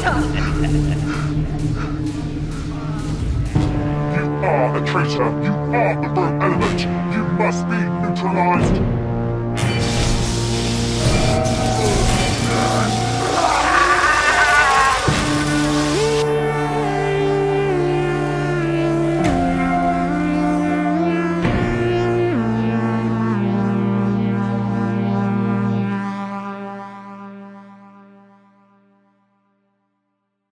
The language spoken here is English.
traitor! You are a traitor. You are the burnt element. You must be neutralized.